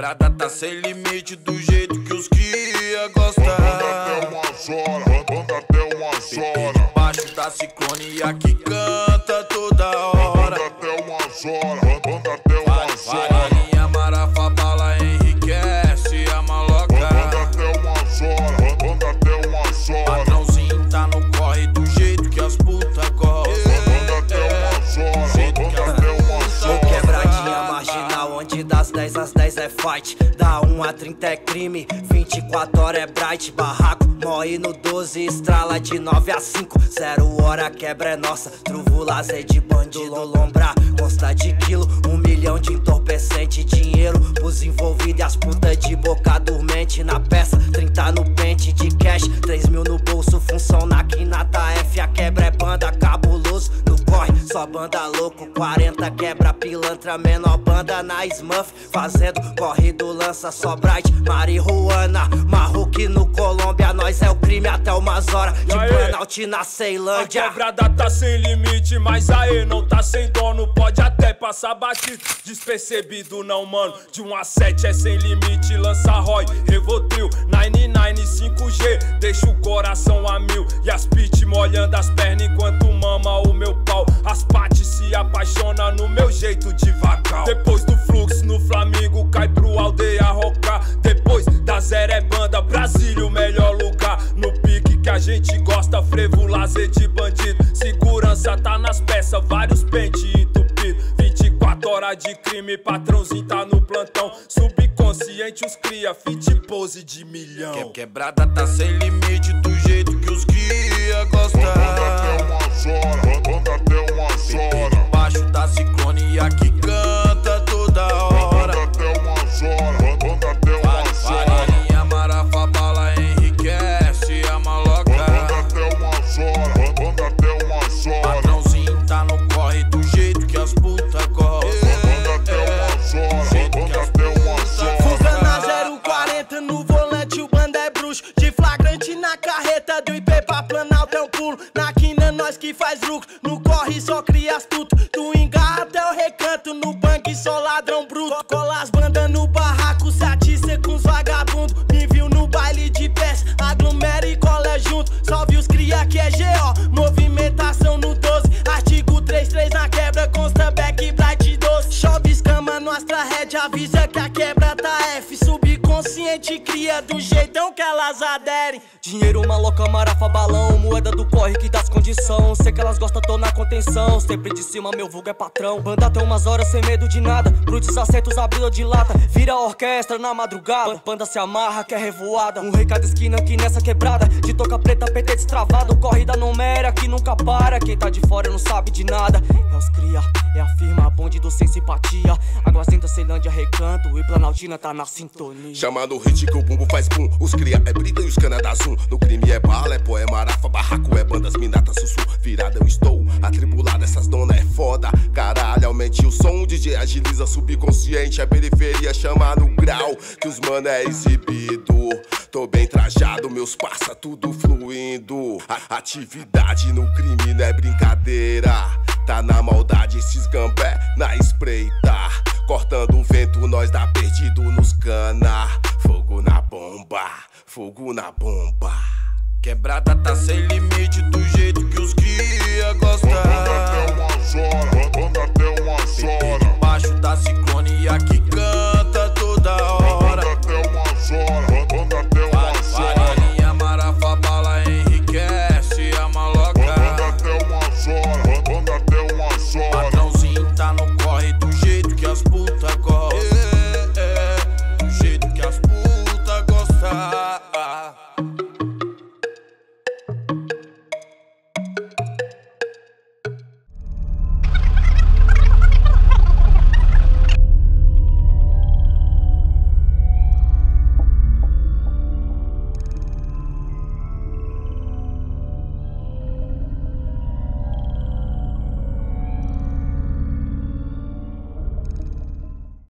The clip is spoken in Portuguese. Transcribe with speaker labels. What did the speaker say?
Speaker 1: quebrada tá sem limite do jeito que os cria gostam.
Speaker 2: Banda até umas horas, banda até umas horas.
Speaker 1: Debaixo da ciclone e aqui canta toda hora.
Speaker 2: Banda até umas horas, banda até umas horas.
Speaker 3: Fight. Da 1 a 30 é crime, 24 horas é bright. Barraco morre no 12, estrala de 9 a 5. Zero hora quebra é nossa, truvo lazer de bandido. Lombrar consta de quilo, um milhão de entorpecente. Dinheiro pros envolvidos e as putas de boca dormente. Na peça, só banda louco, 40 quebra pilantra, menor banda na Smurf, fazendo corre do lança só bright, marihuana, Marroque no Colômbia, nós é o crime até umas horas, de? Planalto na
Speaker 4: A
Speaker 3: Ceilândia.
Speaker 4: quebrada tá sem limite, mas aí não tá sem dono. Pode até passar batido, despercebido não, mano. De 1 a 7 é sem limite, lança Roy, Revotril, 99 5G. Deixa o coração a mil e as pit molhando as pernas enquanto mama o meu. As pates se apaixona no meu jeito devagar. Depois do fluxo no Flamengo, cai pro aldeia rocar. Depois da zero é banda, Brasília o melhor lugar. No pique que a gente gosta, frevo, lazer de bandido. Segurança tá nas peças, vários pente entupido. 24 horas de crime, patrãozinho tá no plantão. Subconsciente os cria, fit pose de milhão.
Speaker 1: Que- Quebrada tá sem limite do jeito que os cria gostam. Que
Speaker 3: faz lucro. No corre, só cria astuto. Tu engarra até o recanto. No banco, só ladrão bruto. Cola as bandas no barraco, se atiça com os vagabundos. Me viu no baile de pés, aglomera e cola junto. Salve os cria que é GO. Movimentação no 12, artigo 33 na quebra, consta back bright 12. Chove escama no Astra Red, avisa que a quebra tá F. Subconsciente do jeitão que elas aderem. Dinheiro, maloca, marafa, balão, moeda do corre que dá as condição. Sei que elas gostam, tô na contenção. Sempre de cima, meu vulgo é patrão. Banda até umas horas sem medo de nada. Pro desacertos, abrila de lata. Vira a orquestra na madrugada. Banda se amarra, quer revoada. Um rei cada esquina aqui nessa quebrada. De toca preta, PT destravado. Corrida numera que nunca para. Quem tá de fora não sabe de nada. É os cria, é a firma, bonde do sem simpatia. Lindas, Ceilândia, recanto. E Planaltina tá na sintonia.
Speaker 5: Chama no hit que o bumbo faz pum. Os cria é brita e os cana dá zoom. No crime é bala, é pó, é marafa, barraco, é bandas, minatas, sussu. Virada eu estou, atribulada, essas dona é foda. Caralho, aumente o som, DJ agiliza subconsciente. A periferia chama no grau, que os mano é exibido. Tô bem trajado, meus passa tudo fluindo. A atividade no crime não é brincadeira. Tá na maldade esses gambé na espreita. Cortando o vento, nós dá perdido nos cana fogo na bomba.
Speaker 1: Quebrada tá sem limite do jeito que os cria.